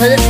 Hey.